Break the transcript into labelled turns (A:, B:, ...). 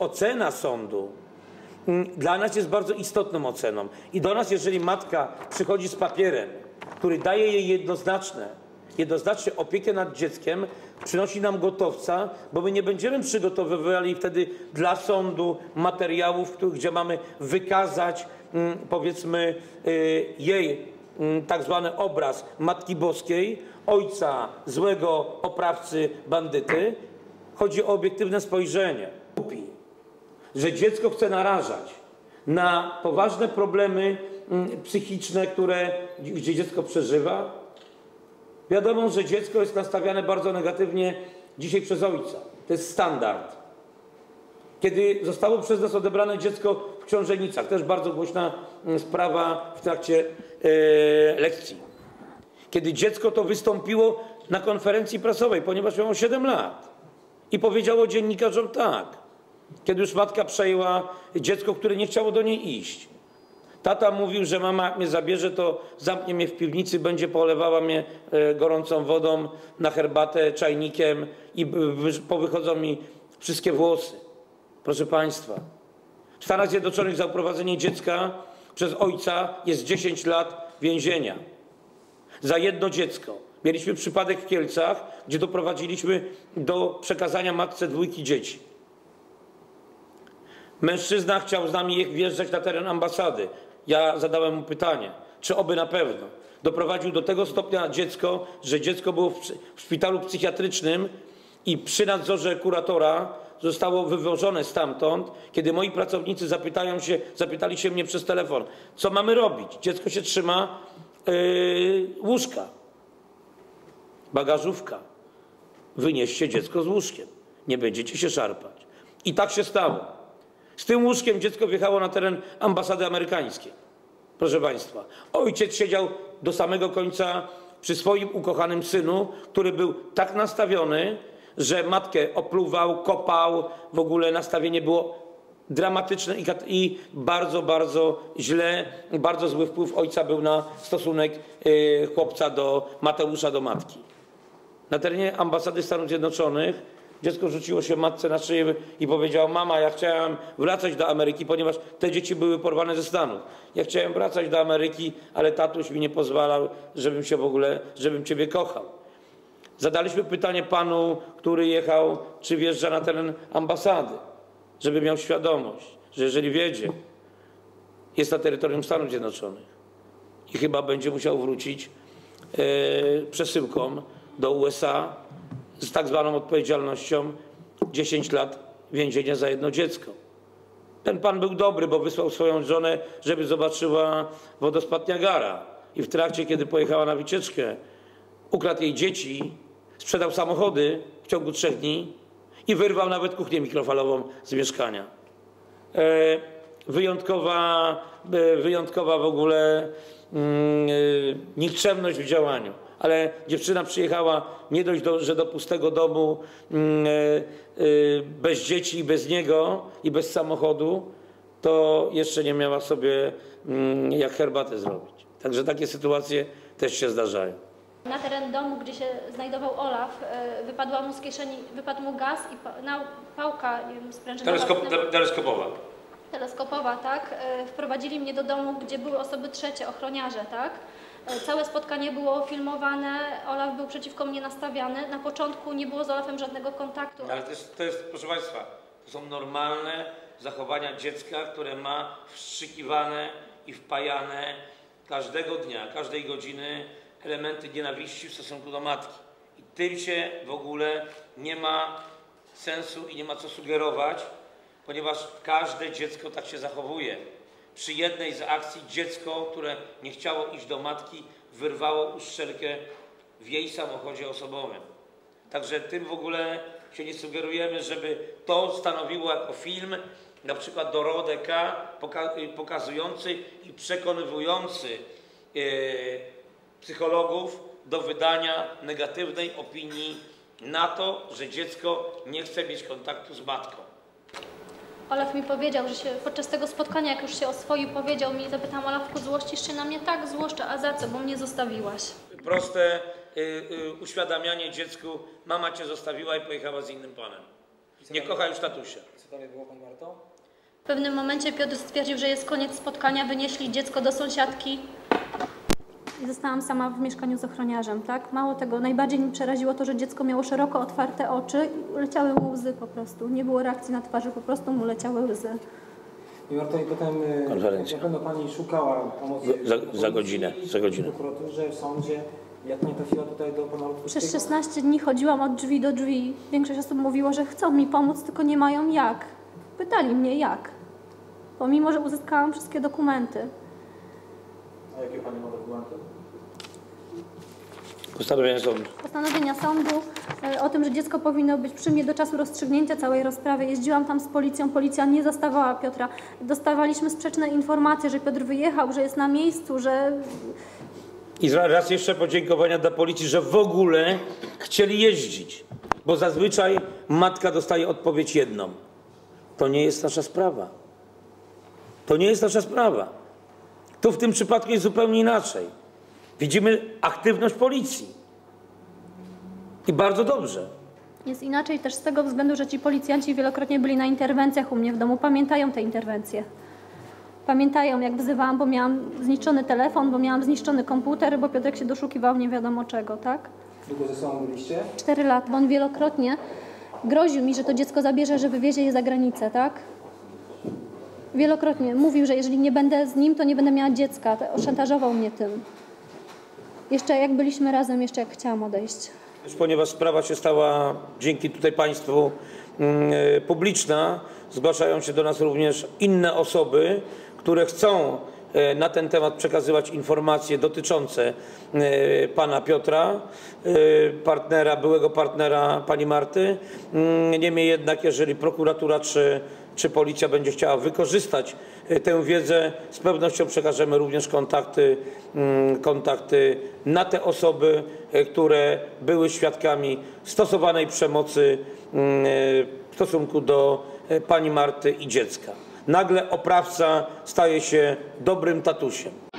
A: Ocena sądu mm, dla nas jest bardzo istotną oceną. I do nas, jeżeli matka przychodzi z papierem, który daje jej jednoznaczne, jednoznacznie opiekę nad dzieckiem, przynosi nam gotowca, bo my nie będziemy przygotowywali wtedy dla sądu materiałów, gdzie mamy wykazać, mm, powiedzmy, y, jej mm, tak zwany obraz Matki Boskiej, ojca złego oprawcy, bandyty. Chodzi o obiektywne spojrzenie. Że dziecko chce narażać na poważne problemy mm, psychiczne, które, gdzie dziecko przeżywa. Wiadomo, że dziecko jest nastawiane bardzo negatywnie dzisiaj przez ojca. To jest standard. Kiedy zostało przez nas odebrane dziecko w Książenicach, też bardzo głośna mm, sprawa w trakcie e, lekcji. Kiedy dziecko to wystąpiło na konferencji prasowej, ponieważ miało 7 lat i powiedziało dziennikarzom tak, kiedy już matka przejęła dziecko, które nie chciało do niej iść. Tata mówił, że mama jak mnie zabierze, to zamknie mnie w piwnicy, będzie polewała mnie e, gorącą wodą na herbatę, czajnikiem i powychodzą mi wszystkie włosy. Proszę Państwa, w Stanach Zjednoczonych za uprowadzenie dziecka przez ojca jest 10 lat więzienia. Za jedno dziecko. Mieliśmy przypadek w Kielcach, gdzie doprowadziliśmy do przekazania matce dwójki dzieci. Mężczyzna chciał z nami je- wjeżdżać na teren ambasady. Ja zadałem mu pytanie, czy oby na pewno. Doprowadził do tego stopnia dziecko, że dziecko było w szpitalu psychiatrycznym i przy nadzorze kuratora zostało wywożone stamtąd, kiedy moi pracownicy zapytają się, zapytali się mnie przez telefon, co mamy robić? Dziecko się trzyma yy, łóżka, bagażówka. Wynieście dziecko z łóżkiem. Nie będziecie się szarpać. I tak się stało. Z tym łóżkiem dziecko wjechało na teren ambasady amerykańskiej. Proszę Państwa, ojciec siedział do samego końca przy swoim ukochanym synu, który był tak nastawiony, że matkę opluwał, kopał, w ogóle nastawienie było dramatyczne i, i bardzo, bardzo źle, bardzo zły wpływ ojca był na stosunek y, chłopca do Mateusza, do matki. Na terenie ambasady Stanów Zjednoczonych dziecko rzuciło się matce na szyję i powiedziało: Mama, ja chciałem wracać do Ameryki, ponieważ te dzieci były porwane ze Stanów. Ja chciałem wracać do Ameryki, ale tatuś mi nie pozwalał, żebym się w ogóle, żebym ciebie kochał. Zadaliśmy pytanie panu, który jechał, czy wjeżdża na teren ambasady, żeby miał świadomość, że jeżeli wiedzie, jest na terytorium Stanów Zjednoczonych i chyba będzie musiał wrócić e, przesyłką do USA z tak zwaną odpowiedzialnością 10 lat więzienia za jedno dziecko. Ten pan był dobry, bo wysłał swoją żonę, żeby zobaczyła wodospad Niagara. I w trakcie, kiedy pojechała na wycieczkę, ukradł jej dzieci, sprzedał samochody w ciągu trzech dni i wyrwał nawet kuchnię mikrofalową z mieszkania. E, wyjątkowa, e, wyjątkowa w ogóle mm, e, nikczemność w działaniu. Ale dziewczyna przyjechała nie dość, do, że do pustego domu, mm, e, e, bez dzieci, i bez niego i bez samochodu, to jeszcze nie miała sobie mm, jak herbatę zrobić. Także takie sytuacje też się zdarzają.
B: Na teren domu, gdzie się znajdował Olaf, e, wypadła mu z kieszeni, wypadł mu gaz i pa, na, pałka sprężynowa.
A: teleskopowa.
B: teleskopowa, tak? Wprowadzili mnie do domu, gdzie były osoby trzecie, ochroniarze, tak? E, Całe spotkanie było filmowane, Olaf był przeciwko mnie nastawiany. Na początku nie było z Olafem żadnego kontaktu.
A: Ale to jest, to jest, proszę Państwa, to są normalne zachowania dziecka, które ma wstrzykiwane i wpajane każdego dnia, każdej godziny elementy nienawiści w stosunku do matki. I tym się w ogóle nie ma sensu i nie ma co sugerować, ponieważ każde dziecko tak się zachowuje. Przy jednej z akcji dziecko, które nie chciało iść do matki, wyrwało uszczelkę w jej samochodzie osobowym. Także tym w ogóle się nie sugerujemy, żeby to stanowiło jako film na przykład Dorodę K. poka- pokazujący i przekonywujący e, psychologów do wydania negatywnej opinii na to, że dziecko nie chce mieć kontaktu z matką.
B: Olaf mi powiedział, że się podczas tego spotkania, jak już się oswoił, powiedział mi, zapytałam Olafku, złościsz się na mnie? Tak, złoszczę, a za co? Bo mnie zostawiłaś.
A: Proste y, y, uświadamianie dziecku, mama cię zostawiła i pojechała z innym panem. Nie kocha już tatusia.
C: Co dalej było, Pani Marto?
B: W pewnym momencie Piotr stwierdził, że jest koniec spotkania, wynieśli dziecko do sąsiadki. I zostałam sama w mieszkaniu z ochroniarzem, tak? Mało tego, najbardziej mi przeraziło to, że dziecko miało szeroko otwarte oczy i leciały mu łzy po prostu. Nie było reakcji na twarzy, po prostu mu leciały łzy.
C: Pani Marto, i potem e,
A: Konferencja.
C: na pewno Pani szukała pomocy
A: Za- za godzinę, za godzinę.
C: w prokuraturze, w sądzie. Jak Pani trafiła tutaj do Pana
B: Przez
C: Rutkowskiego?
B: 16 dni chodziłam od drzwi do drzwi. Większość osób mówiło, że chcą mi pomóc, tylko nie mają jak. Pytali mnie jak. Pomimo, że uzyskałam wszystkie dokumenty.
C: A jakie Pani ma dokumenty?
A: Postanowienie sądu.
B: postanowienia sądu e, o tym, że dziecko powinno być przy mnie do czasu rozstrzygnięcia całej rozprawy. Jeździłam tam z policją, policja nie zastawała Piotra. Dostawaliśmy sprzeczne informacje, że Piotr wyjechał, że jest na miejscu, że
A: I raz jeszcze podziękowania dla policji, że w ogóle chcieli jeździć. Bo zazwyczaj matka dostaje odpowiedź jedną. To nie jest nasza sprawa. To nie jest nasza sprawa. Tu w tym przypadku jest zupełnie inaczej. Widzimy aktywność policji. I bardzo dobrze.
B: jest inaczej też z tego względu, że ci policjanci wielokrotnie byli na interwencjach u mnie w domu, pamiętają te interwencje. Pamiętają, jak wzywałam, bo miałam zniszczony telefon, bo miałam zniszczony komputer, bo Piotrek się doszukiwał nie wiadomo czego, tak?
C: Długo ze sobą byliście?
B: Cztery lata, bo on wielokrotnie groził mi, że to dziecko zabierze, że wywiezie je za granicę, tak? Wielokrotnie mówił, że jeżeli nie będę z nim, to nie będę miała dziecka. Oszantażował mnie tym. Jeszcze jak byliśmy razem, jeszcze jak chciałam odejść.
A: Ponieważ sprawa się stała dzięki tutaj Państwu mm, e, publiczna, zgłaszają się do nas również inne osoby, które chcą na ten temat przekazywać informacje dotyczące e, pana Piotra, e, partnera, byłego partnera pani Marty. Mm, Niemniej jednak, jeżeli prokuratura czy, czy policja będzie chciała wykorzystać e, tę wiedzę, z pewnością przekażemy również kontakty, mm, kontakty na te osoby, e, które były świadkami stosowanej przemocy mm, e, w stosunku do e, pani Marty i dziecka. Nagle oprawca staje się dobrym tatusiem.